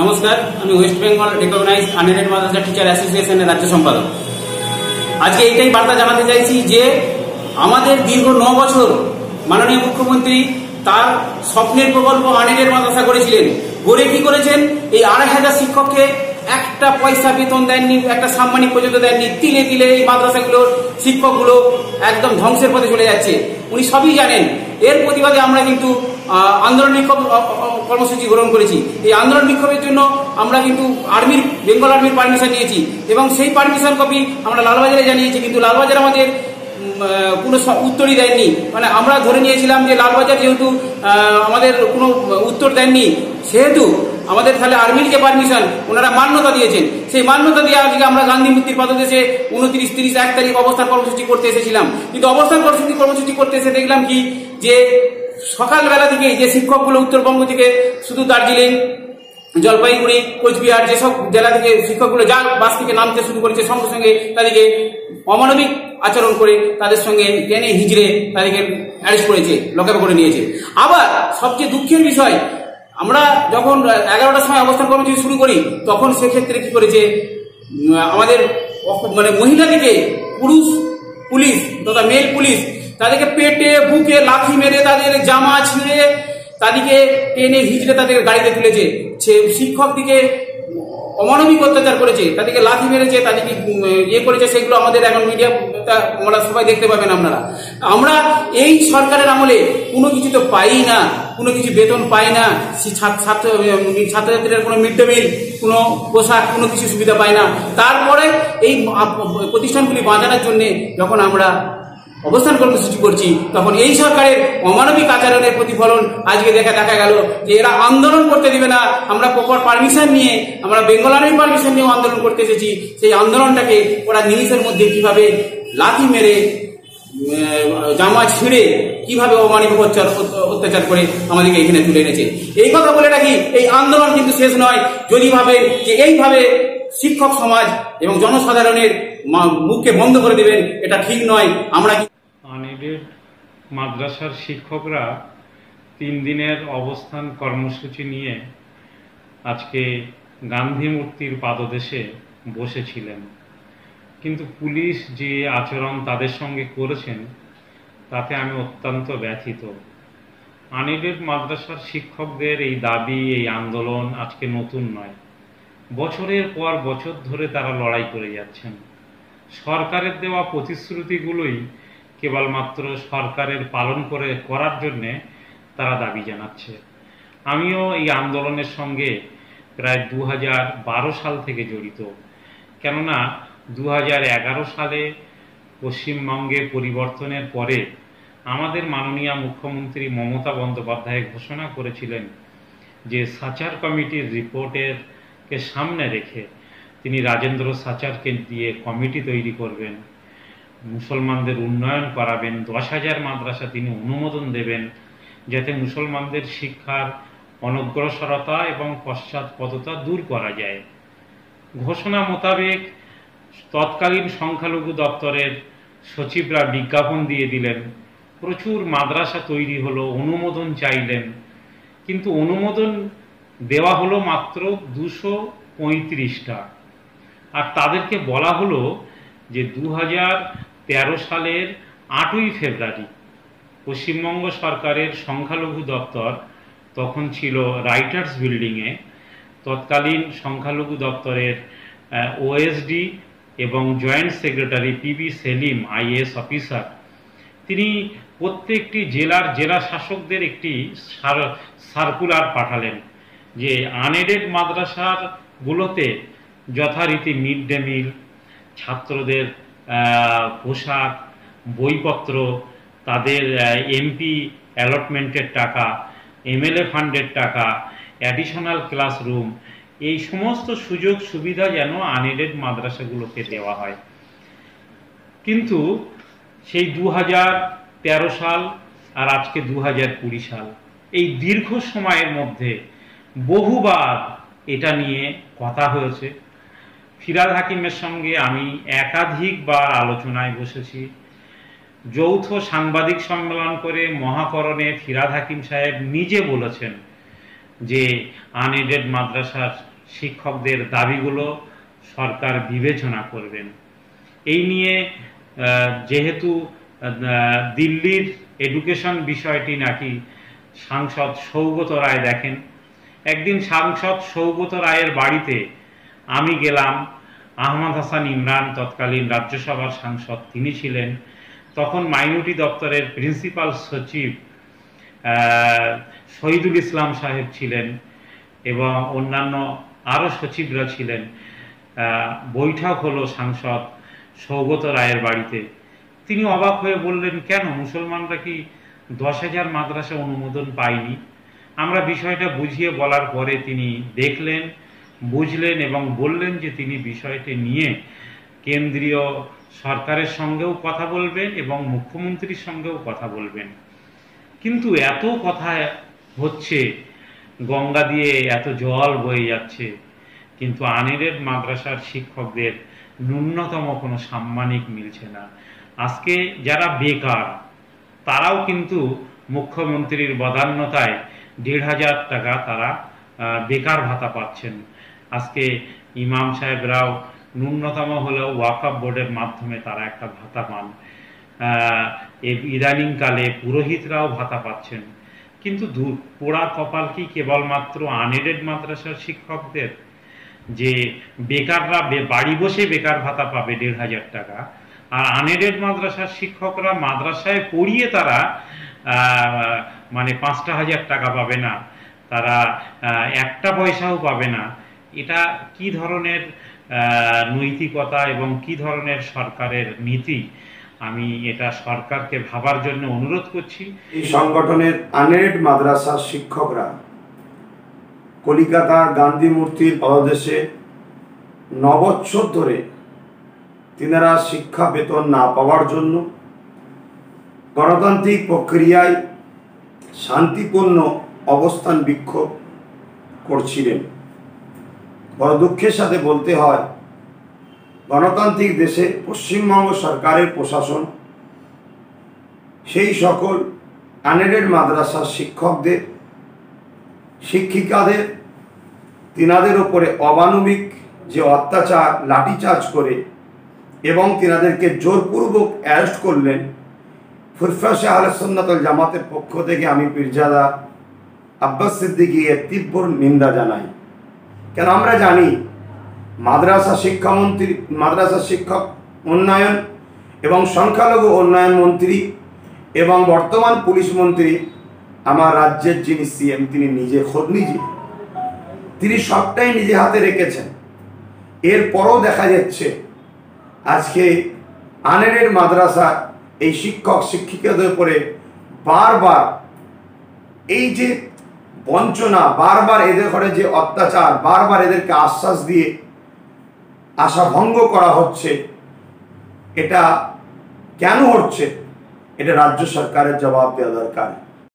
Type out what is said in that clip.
নমস্কার, আমি West Bengal recognise unaided মাদ্রাসা teacher অ্যাসোসিয়েশনের রাজ্য সম্পাদক। আজকে এইটাই বার্তা জানাতে চাইছি যে, আমাদের দীর্ঘ ন বছর মাননীয় মুখ্যমন্ত্রী তার স্বপ্নের প্রকল্প আনএডেড মাদ্রাসা করেছিলেন। গড়ে কি করেছেন? এই আড়াই হাজার শিক্ষককে একটা পয়সা বেতন দেননি, একটা সাম্মানিক পর্যন্ত দেননি, তিলে তিলে এই মাদ্রাসাগুলোর শিক্ষকগুলো একদম ধ্বংসের পথে চলে যাচ্ছে। উনি সবই জানেন। এর প্রতিবাদে আমরা কিন্তু আন্দোলন বিক্ষোভ কর্মসূচি গ্রহণ করেছি। এই আন্দোলন বিক্ষোভের জন্য আমরা কিন্তু আর্মির, বেঙ্গল আর্মির পারমিশন নিয়েছি এবং সেই পারমিশন কপি আমরা লালবাজারে জানিয়েছি, কিন্তু লালবাজার আমাদের কোনো উত্তরই দেননি মানে আমরা ধরে নিয়েছিলাম যে লালবাজার যেহেতু আমাদের কোনো উত্তর দেননি, সেহেতু আমাদের তাহলে আর্মির যে পারমিশন, ওনারা মান্যতা দিয়েছেন। সেই মান্যতা দিয়ে আজকে আমরা গান্ধী মূর্তির পাদদেশে উনত্রিশ, তিরিশ, এক তারিখ অবস্থান কর্মসূচি করতে এসেছিলাম। কিন্তু অবস্থান কর্মসূচি কর্মসূচি করতে এসে দেখলাম কি? যে সকালবেলা থেকেই যে শিক্ষকগুলো উত্তরবঙ্গ থেকে শুধু দার্জিলিং, জলপাইগুড়ি, কোচবিহার যেসব জেলা থেকে শিক্ষকগুলো যা বাস থেকে নামতে শুরু করেছে, সঙ্গে সঙ্গে তাদেরকে অমানবিক আচরণ করে তাদের সঙ্গে টেনে হিজড়ে তাদেরকে অ্যারেস্ট করেছে, লকআপ করে নিয়েছে। আবার সবচেয়ে দুঃখের বিষয়, আমরা যখন এগারোটার সময় অবস্থান কর্মসূচি শুরু করি, তখন সেক্ষেত্রে কি করেছে, আমাদের মানে মহিলাদিকে পুরুষ পুলিশ তথা মেল পুলিশ তাদেরকে পেটে, বুকে লাথি মেরে, তাদের জামা ছিঁড়ে, তাদেরকে টেনে হিজড়ে তাদের গাড়িতে তুলেছে। সে শিক্ষক দিকে অমানবিক অত্যাচার করেছে, তাদেরকে লাথি মেরেছে, তাদেরকে ইয়ে করেছে, সেগুলো আমাদের এখন মিডিয়া আমরা সবাই দেখতে পাবেন আপনারা। আমরা এই সরকারের আমলে কোনো কিছু তো পাই না, কোনো কিছু বেতন পাই না ছাত্র, ছাত্র- ছাত্রছাত্রীরা কোনো মিড ডে মিল, কোনো পোশাক, কোনো কিছু সুবিধা পায় না। তারপরে এই প্রতিষ্ঠানগুলি বাঁচানোর জন্যে যখন আমরা অবস্থান কর্মসূচি করছি, তখন এই সরকারের অমানবিক আচরণের প্রতিফলন আজকে দেখা দেখা গেল যে এরা আন্দোলন করতে দিবে না। আমরা প্রপার পারমিশন নিয়ে, আমরা বেঙ্গল আর্মির পারমিশন নিয়েও আন্দোলন করতে এসেছি। সেই আন্দোলনটাকে ওরা নিমিষের মধ্যে কীভাবে লাথি মেরে জামা ছিঁড়ে, কীভাবে অমানবিক অত্যাচার অত্যাচার করে আমাদেরকে এখানে তুলে এনেছে। এই কথা বলে রাখি, এই আন্দোলন কিন্তু শেষ নয়। যদি ভাবে যে এইভাবে শিক্ষক সমাজ এবং জনসাধারণের মুখকে বন্ধ করে দেবেন, এটা ঠিক নয়। আমরা আনএডেড মাদ্রাসার শিক্ষকরা তিন দিনের অবস্থান কর্মসূচি নিয়ে আজকে গান্ধী মূর্তির পাদদেশে বসেছিলেন। কিন্তু পুলিশ যে আচরণ তাদের সঙ্গে করেছেন, তাতে আমি অত্যন্ত ব্যথিত। আনএডেড মাদ্রাসার শিক্ষকদের এই দাবি, এই আন্দোলন আজকে নতুন নয়। বছরের পর বছর ধরে তারা লড়াই করে যাচ্ছেন। সরকারের দেওয়া প্রতিশ্রুতিগুলোই কেবলমাত্র সরকারের পালন করে করার জন্যে তারা দাবি জানাচ্ছে। আমিও এই আন্দোলনের সঙ্গে প্রায় দু হাজার বারো সাল থেকে জড়িত। কেননা দু হাজার এগারো সালে পশ্চিমবঙ্গে পরিবর্তনের পরে আমাদের মাননীয় মুখ্যমন্ত্রী মমতা বন্দ্যোপাধ্যায় ঘোষণা করেছিলেন যে সাচার কমিটির রিপোর্টের কে সামনে রেখে তিনি রাজেন্দ্র সাচারকে দিয়ে কমিটি তৈরি করবেন। মুসলমানদের উন্নয়ন করাবেন, দশ হাজার মাদ্রাসা তিনি অনুমোদন দেবেন, যাতে মুসলমানদের শিক্ষার অনগ্রসরতা এবং পশ্চাৎপদতা দূর করা যায়। ঘোষণা মোতাবেক তৎকালীন সংখ্যালঘু দপ্তরের সচিবরা বিজ্ঞাপন দিয়ে দিলেন, প্রচুর মাদ্রাসা তৈরি হলো, অনুমোদন চাইলেন, কিন্তু অনুমোদন দেওয়া হলো মাত্র দুশো পঁয়ত্রিশটা। আর তাদেরকে বলা হলো যে দু হাজার তেরো সালের আটই ফেব্রুয়ারি পশ্চিমবঙ্গ সরকারের সংখ্যালঘু দপ্তর তখন ছিল রাইটার্স বিল্ডিংয়ে। তৎকালীন সংখ্যালঘু দপ্তরের ওএসডি এবং joint secretary PB Salim IAS officer. তিনি প্রত্যেকটি জেলার জেলা শাসকদের একটি সার- সার্কুলার পাঠালেন যে আনএডেড মাদ্রাসার গুলোতে যথারীতি মিড ডে মিল, ছাত্রদের পোশাক, বইপত্র, তাদের এমপি অ্যালটমেন্টের টাকা এমএলএ ফান্ডের টাকা অ্যাডিশনাল ক্লাসরুম এই সমস্ত সুযোগ সুবিধা যেন আনএডেড মাদ্রাসাগুলোকে দেওয়া হয়। কিন্তু সেই দু তেরো সাল আর আজকে দু কুড়ি সাল, এই দীর্ঘ সময়ের মধ্যে বহুবার এটা নিয়ে কথা হয়েছে। ফিরাদ হাকিমের সঙ্গে আমি একাধিকবার আলোচনায় বসেছি। যৌথ সাংবাদিক সম্মেলন করে মহাকরণে ফিরাদ হাকিম সাহেব নিজে বলেছেন যে, আনএডেড মাদ্রাসার শিক্ষকদের দাবিগুলো সরকার বিবেচনা করবেন। এই নিয়ে যেহেতু দিল্লির এডুকেশন বিষয়টি নাকি সাংসদ সৌগত রায় দেখেন, একদিন সাংসদ সৌগত রায়ের বাড়িতে আমি গেলাম আহমদ হাসান ইমরান তৎকালীন রাজ্যসভার সাংসদ। তিনি ছিলেন তখন মাইনরিটি দপ্তরের প্রিন্সিপাল সচিব শহীদুল ইসলাম সাহেব ছিলেন এবং অন্যান্য আরও সচিবরা ছিলেন। বৈঠক হলো সাংসদ সৌগত রায়ের বাড়িতে। তিনি অবাক হয়ে বললেন, কেন? মুসলমানরা কি দশ হাজার মাদ্রাসা অনুমোদন পায়নি? আমরা বিষয়টা বুঝিয়ে বলার পরে তিনি দেখলেন বুঝলেন এবং বললেন যে তিনি বিষয়টি নিয়ে কেন্দ্রীয় সরকারের সঙ্গেও কথা বলবেন এবং মুখ্যমন্ত্রীর সঙ্গেও কথা বলবেন। কিন্তু এত কথা হচ্ছে, গঙ্গা দিয়ে এত জল বয়ে যাচ্ছে, কিন্তু আনেরের মাদ্রাসার শিক্ষকদের ন্যূনতম কোনো সাম্মানিক মিলছে না। আজকে যারা বেকার, তারাও কিন্তু মুখ্যমন্ত্রীর বদান্যতায় দেড় হাজার টাকা তারা বেকার ভাতা পাচ্ছেন। আজকে ইমাম সাহেবরাও ন্যূনতম হলেও ওয়াকআপ বোর্ডের মাধ্যমে তারা একটা ভাতা পান। ইদানিংকালে পুরোহিতরাও ভাতা পাচ্ছেন। কিন্তু পোড়া কপাল কি কেবলমাত্র আনএডেড মাদ্রাসার শিক্ষকদের? যে বেকাররা বাড়ি বসে বেকার ভাতা পাবে দেড় হাজার টাকা, আর আনএডেড মাদ্রাসার শিক্ষকরা মাদ্রাসায় পড়িয়ে তারা মানে পাঁচটা হাজার টাকা পাবে না। তারা একটা পয়সাও পাবে না। এটা কি ধরনের নৈতিকতা এবং কি ধরনের সরকারের নীতি? আমি এটা সরকারকে ভাবার জন্য অনুরোধ করছি। এই সংগঠনের আনেড মাদ্রাসার শিক্ষকরা কলিকাতার গান্ধী মূর্তির পদদেশে নবৎসর ধরে তিনারা শিক্ষা বেতন না পাওয়ার জন্য গণতান্ত্রিক প্রক্রিয়ায় শান্তিপূর্ণ অবস্থান বিক্ষোভ করছিলেন। বড় দুঃখের সাথে বলতে হয়, গণতান্ত্রিক দেশে পশ্চিমবঙ্গ সরকারের প্রশাসন, সেই সকল আনএডেড মাদ্রাসার শিক্ষকদের, শিক্ষিকাদের, তিনাদের ওপরে অমানবিক যে অত্যাচার, লাঠিচার্জ করে এবং তিনাদেরকে জোরপূর্বক অ্যারেস্ট করলেন ফুরফাশে আলসন্নাতল জামাতের পক্ষ থেকে আমি পীরজাদা আব্বাস সিদ্দিকি এর তীব্র নিন্দা জানাই। কেন আমরা জানি মাদ্রাসা শিক্ষামন্ত্রী মাদ্রাসা শিক্ষক উন্নয়ন এবং সংখ্যালঘু উন্নয়ন মন্ত্রী এবং বর্তমান পুলিশ মন্ত্রী আমার রাজ্যের যিনি সিএম, তিনি নিজে খোদ নিজে তিনি সবটাই নিজে হাতে রেখেছেন। এরপরও দেখা যাচ্ছে আজকে আনেরের মাদ্রাসা এই শিক্ষক, শিক্ষিকাদের উপরে বারবার এই যে বঞ্চনা, বারবার এদের ঘরে যে অত্যাচার, বারবার এদেরকে আশ্বাস দিয়ে আশা ভঙ্গ করা হচ্ছে, এটা কেন হচ্ছে? এটা রাজ্য সরকারের জবাব দেওয়া দরকার।